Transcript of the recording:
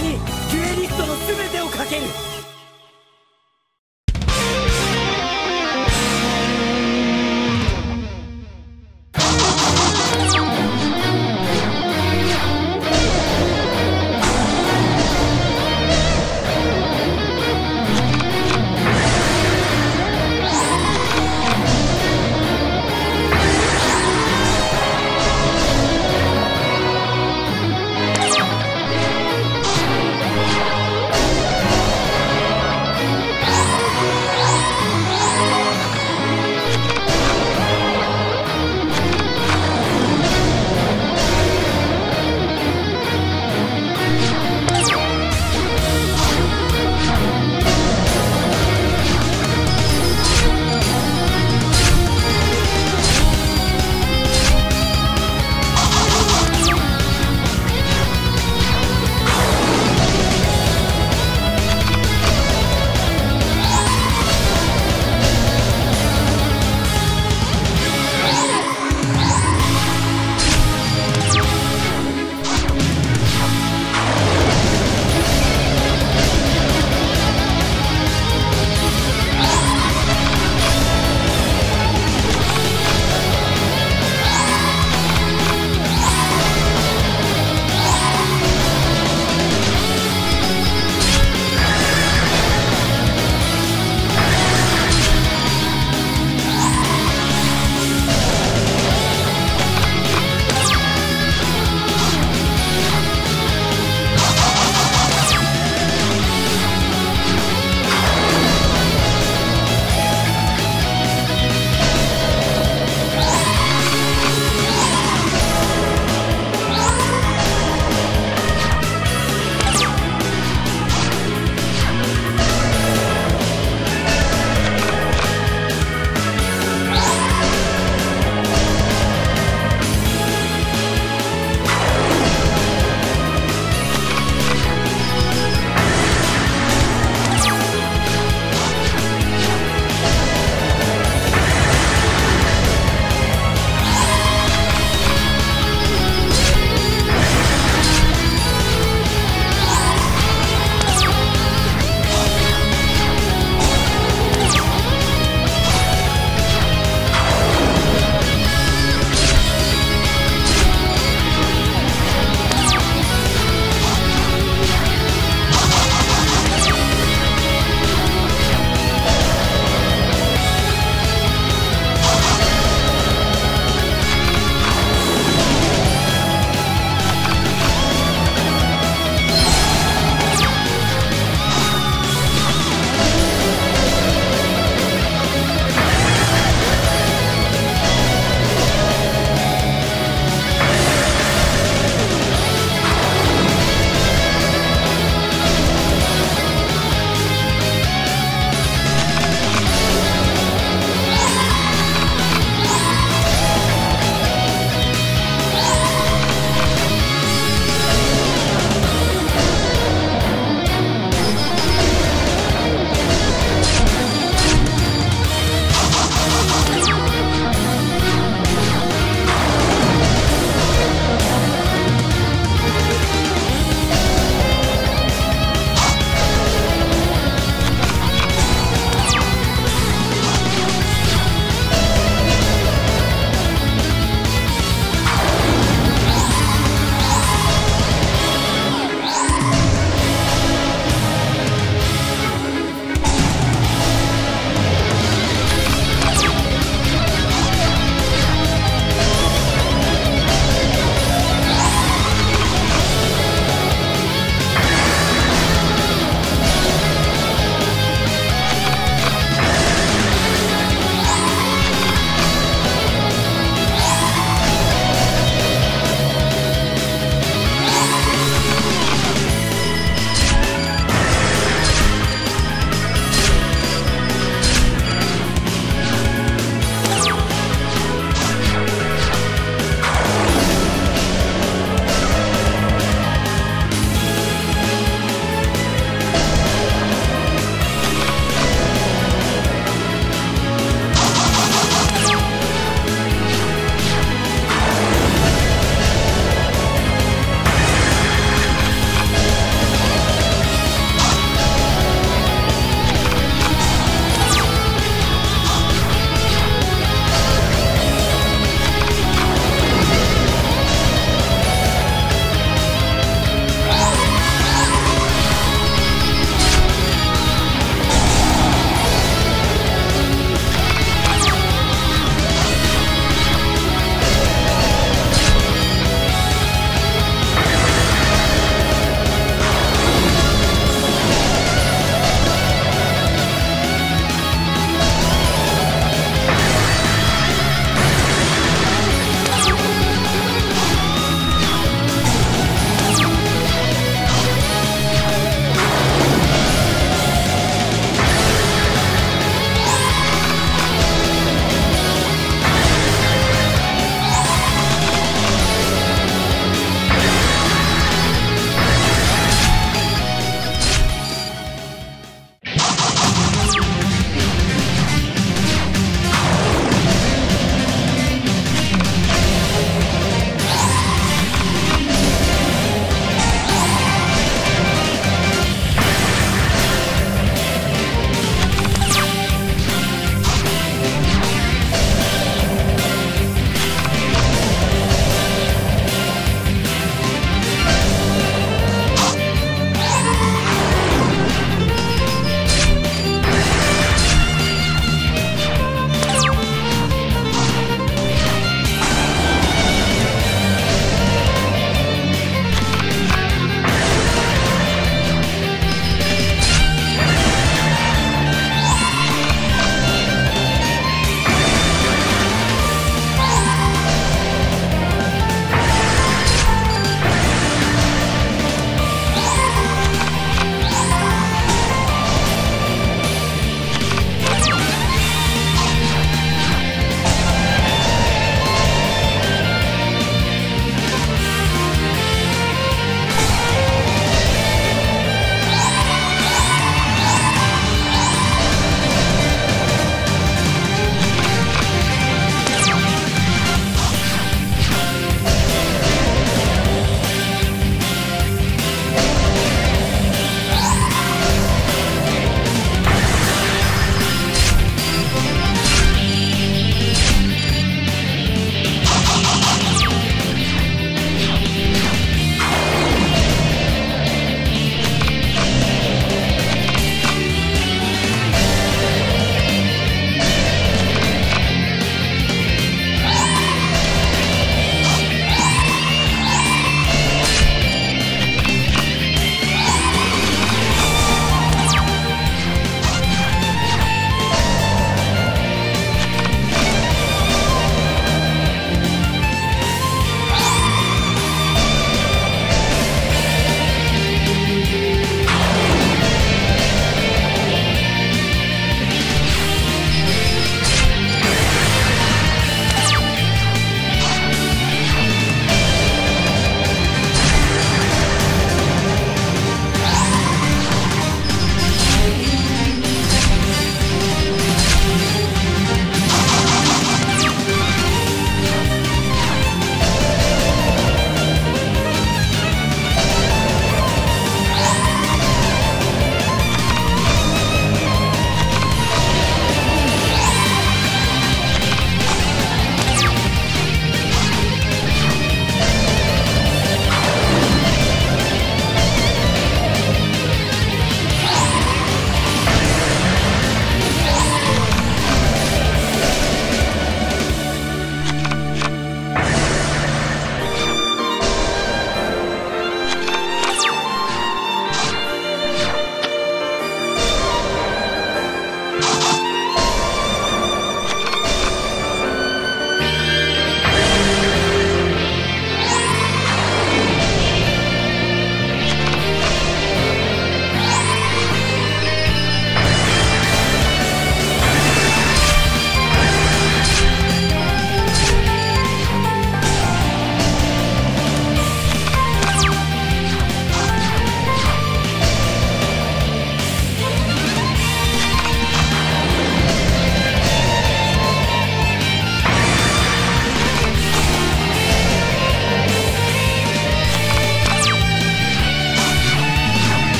にデュエリストの全てをかける。